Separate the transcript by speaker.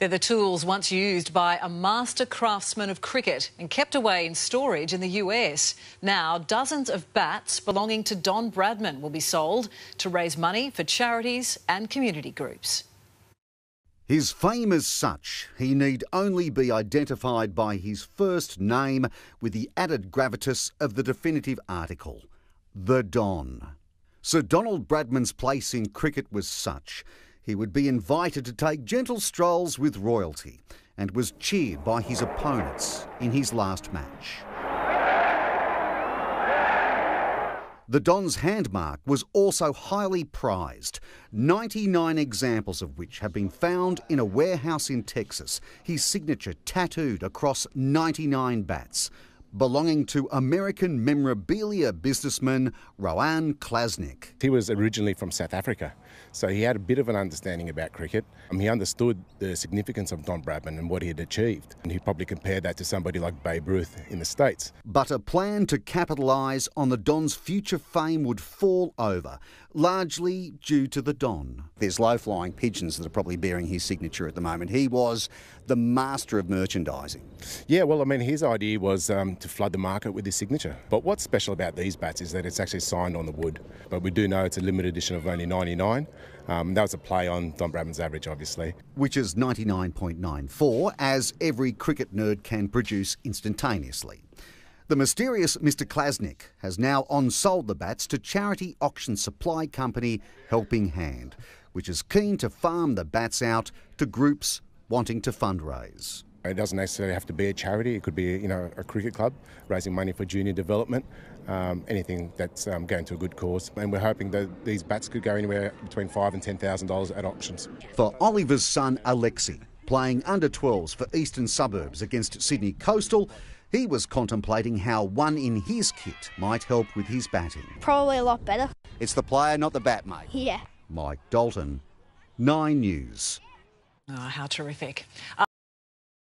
Speaker 1: They're the tools once used by a master craftsman of cricket and kept away in storage in the US. Now, dozens of bats belonging to Don Bradman will be sold to raise money for charities and community groups.
Speaker 2: His fame is such, he need only be identified by his first name with the added gravitas of the definitive article The Don. Sir Donald Bradman's place in cricket was such he would be invited to take gentle strolls with royalty and was cheered by his opponents in his last match. The Don's handmark was also highly prized, 99 examples of which have been found in a warehouse in Texas, his signature tattooed across 99 bats, belonging to American memorabilia businessman Rowan Klasnick.
Speaker 3: He was originally from South Africa, so he had a bit of an understanding about cricket. Um, he understood the significance of Don Bradman and what he had achieved, and he probably compared that to somebody like Babe Ruth in the States.
Speaker 2: But a plan to capitalise on the Don's future fame would fall over, largely due to the Don.
Speaker 4: There's low flying pigeons that are probably bearing his signature at the moment. He was the master of merchandising.
Speaker 3: Yeah, well, I mean, his idea was um, to flood the market with his signature. But what's special about these bats is that it's actually signed on the wood. But we do know it's a limited edition of only 99. Um, that was a play on Don Bradman's average, obviously.
Speaker 2: Which is 99.94, as every cricket nerd can produce instantaneously. The mysterious Mr. Klasnick has now on-sold the bats to charity auction supply company Helping Hand, which is keen to farm the bats out to groups wanting to fundraise.
Speaker 3: It doesn't necessarily have to be a charity. It could be, you know, a cricket club raising money for junior development. Um, anything that's um, going to a good cause, and we're hoping that these bats could go anywhere between five and ten thousand dollars at auctions.
Speaker 2: For Oliver's son Alexi, playing under 12s for Eastern Suburbs against Sydney Coastal, he was contemplating how one in his kit might help with his batting.
Speaker 5: Probably a lot better.
Speaker 4: It's the player, not the bat, mate.
Speaker 5: Yeah.
Speaker 2: Mike Dalton, Nine News.
Speaker 1: Oh, how terrific.